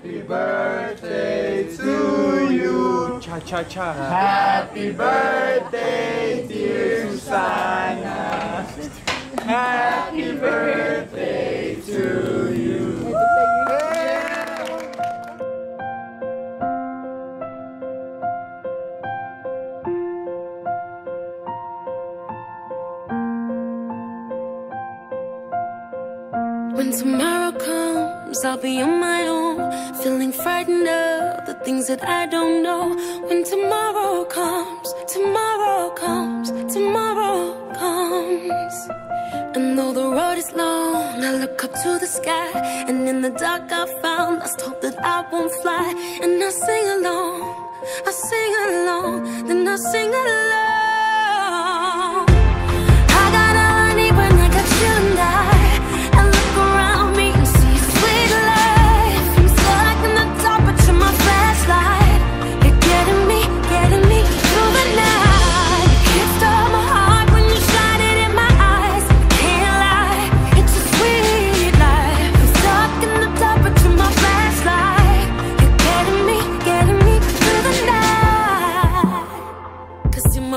Happy birthday to you. Cha cha cha. Happy birthday, dear Susana. Happy birthday to you. When tomorrow comes I'll be on my own, feeling frightened of the things that I don't know. When tomorrow comes, tomorrow comes, tomorrow comes. And though the road is long, I look up to the sky. And in the dark, I found I hope that I won't fly. And I sing along, I sing along, then I sing along.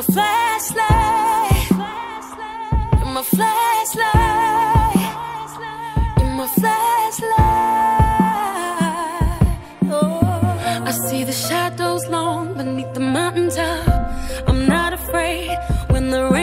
In my flashlight. in my flashlight. in my flashlight. Oh. I see the shadows long beneath the mountain top. I'm not afraid when the rain.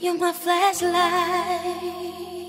You're my flashlight.